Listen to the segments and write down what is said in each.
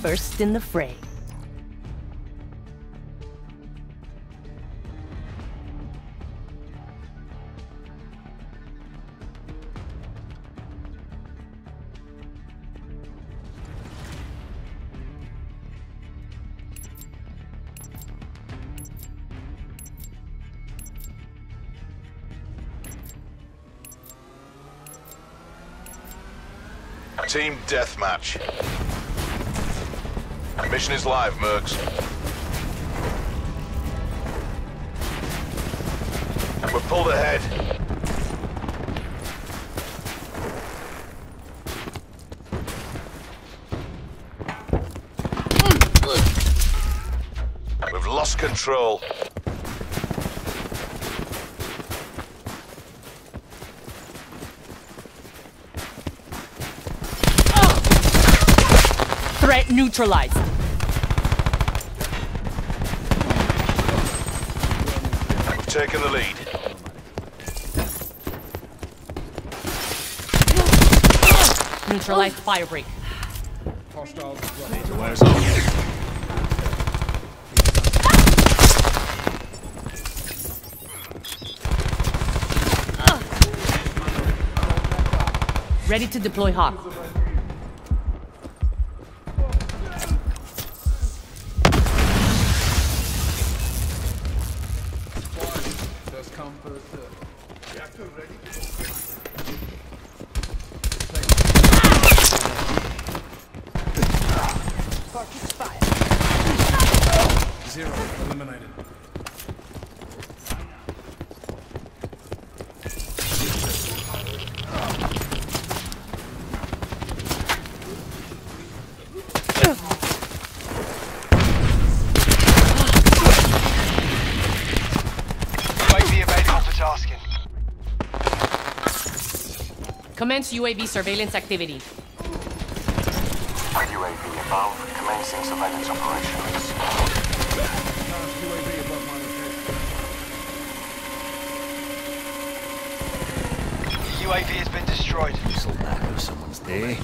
first in the fray. Team Deathmatch. Mission is live, Mercs. We're pulled ahead. We've lost control. Threat neutralized. We've taken the lead. Neutralized firebreak. Ready to deploy Hawk. Zero eliminated. UAV available for tasking. Commence UAV surveillance activity. UAV above, commencing surveillance operations. UAV. UAV has been destroyed. This'll knacker someone's day.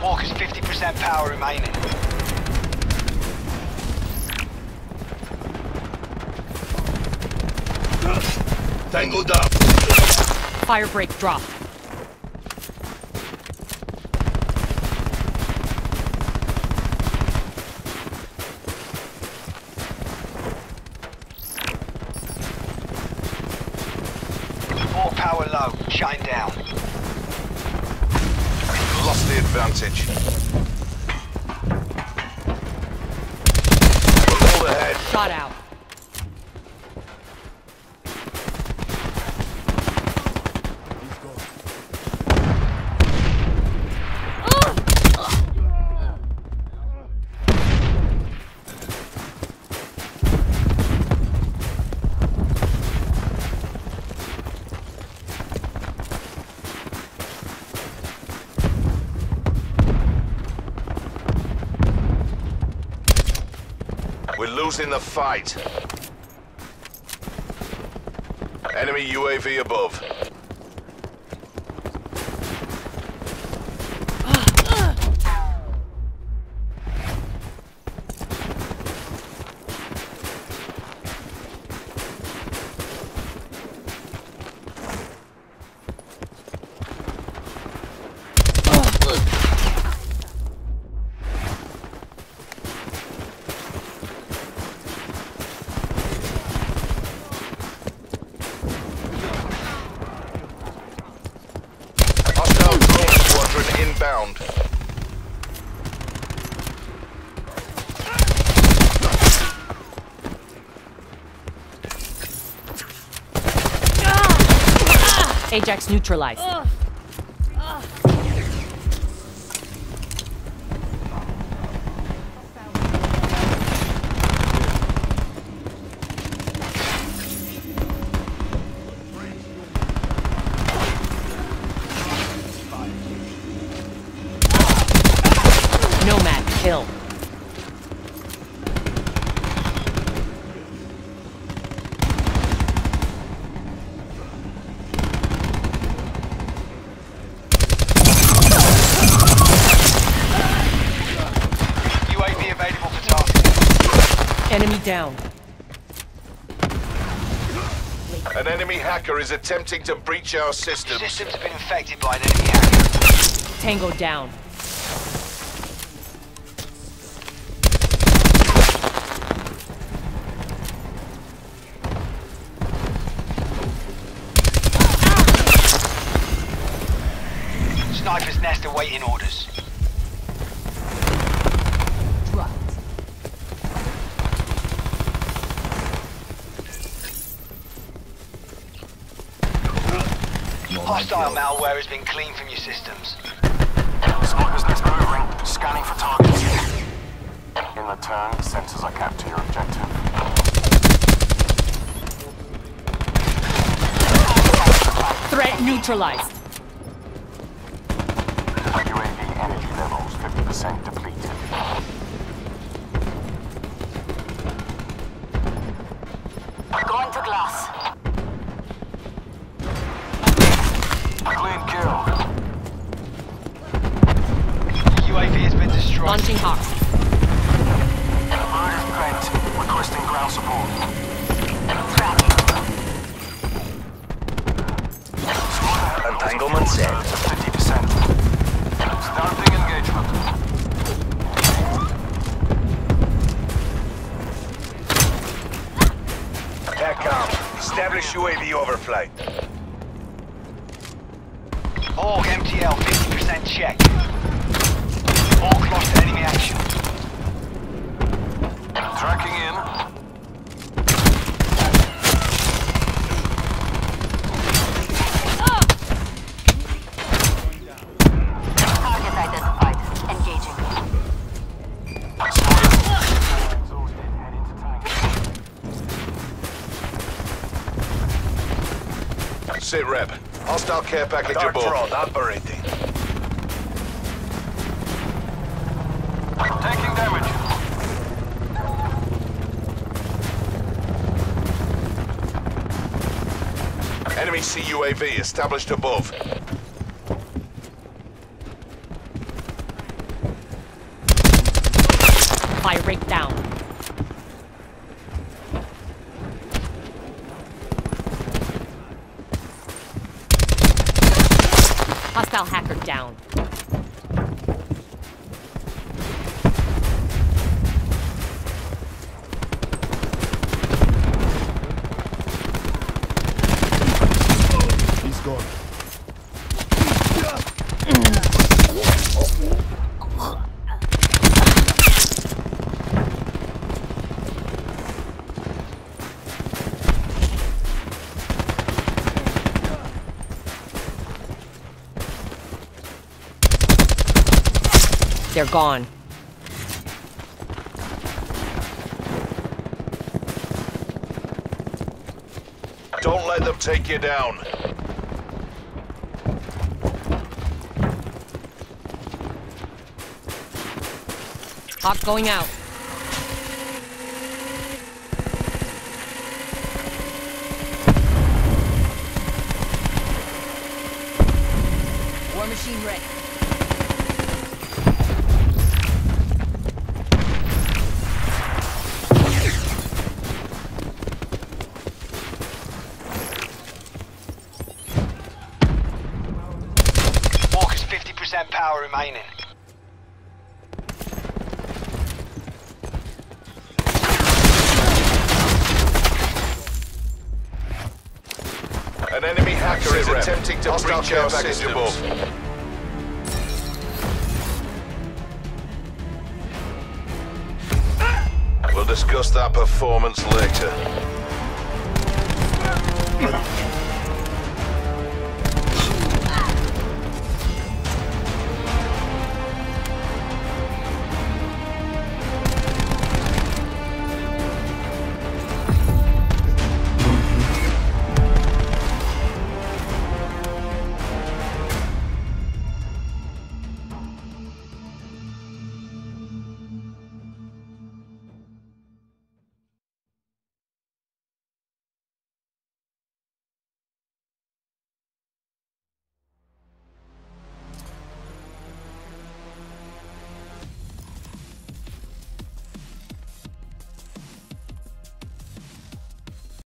Walker's 50% power remaining. Tangled up. Firebreak drop. More power low. Shine down. Lost the advantage. We're ahead. Shot out. Losing the fight. Enemy UAV above. Inbound. Ajax neutralized. Down. An enemy hacker is attempting to breach our systems. Systems have been infected by an enemy hacker. Tango down. Sniper's nest awaiting orders. Hostile malware has been cleaned from your systems. Sniper's nest moving. Scanning for targets. In return, sensors are capped to your objective. Threat neutralized. UAV energy levels 50% Launching Hawk. Bird is bent. Requesting ground support. Entanglement set. 50%. Starting engagement. TACCOM, establish UAV overflight. Org MTL 50% check. All crossed enemy action. Tracking in. Target identified. Engaging. Exhausted. Head into tank. Sit rep. Hostile care package above. operating. Taking damage. Enemy CUAV established above. Firebreak down. Hostile hacker down. They're gone. Don't let them take you down. Hawk going out. War machine ready. Walker's 50% remaining. An enemy hacker is attempting to breach our systems. We'll discuss that performance later.